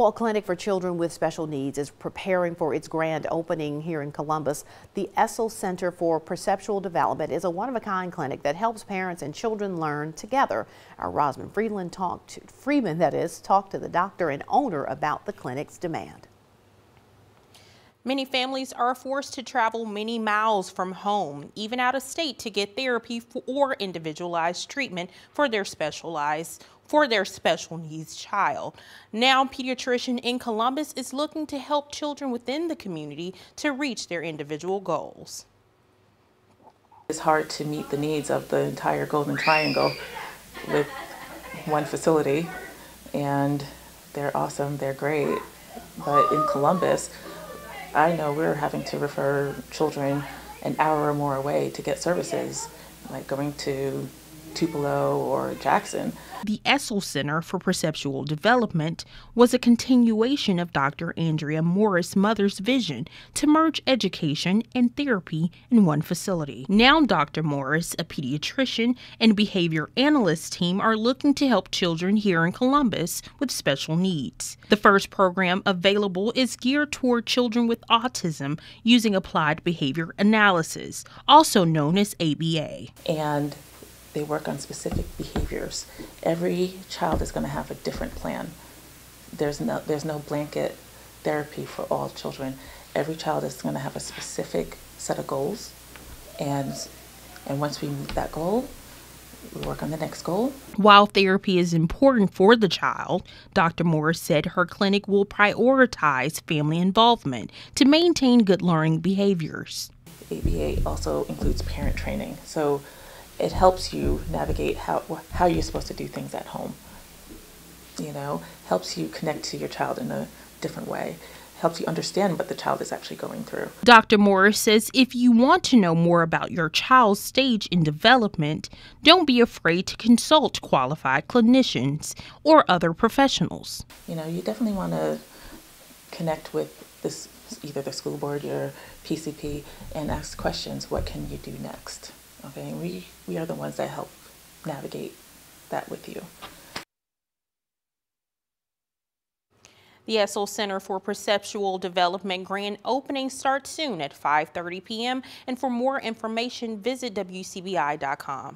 Well, a clinic for children with special needs is preparing for its grand opening here in Columbus. The Essel Center for Perceptual Development is a one-of-a-kind clinic that helps parents and children learn together. Our Rosman Freeland talked to, Freeman, that is, talked to the doctor and owner about the clinic's demand. Many families are forced to travel many miles from home, even out of state, to get therapy or individualized treatment for their specialized for their special needs child. Now, pediatrician in Columbus is looking to help children within the community to reach their individual goals. It's hard to meet the needs of the entire Golden Triangle with one facility, and they're awesome, they're great. But in Columbus, I know we're having to refer children an hour or more away to get services, like going to Tupelo or Jackson. The Essel Center for Perceptual Development was a continuation of Dr. Andrea Morris' mother's vision to merge education and therapy in one facility. Now, Dr. Morris, a pediatrician and behavior analyst team are looking to help children here in Columbus with special needs. The first program available is geared toward children with autism using applied behavior analysis, also known as ABA. And they work on specific behaviors. Every child is going to have a different plan. There's no, there's no blanket therapy for all children. Every child is going to have a specific set of goals, and and once we meet that goal, we work on the next goal. While therapy is important for the child, Dr. Morris said her clinic will prioritize family involvement to maintain good learning behaviors. ABA also includes parent training. So it helps you navigate how how you're supposed to do things at home. You know, helps you connect to your child in a different way helps you understand what the child is actually going through. Dr. Morris says if you want to know more about your child's stage in development, don't be afraid to consult qualified clinicians or other professionals. You know, you definitely want to connect with this either the school board or PCP and ask questions, what can you do next? Okay, we, we are the ones that help navigate that with you. The Essel Center for Perceptual Development grand opening starts soon at 5.30 p.m. And for more information, visit WCBI.com.